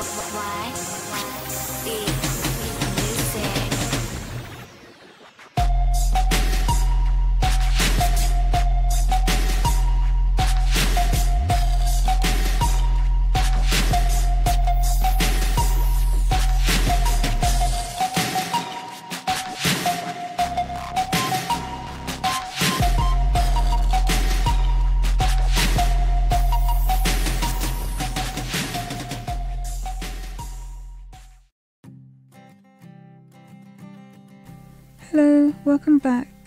why? Hello, welcome back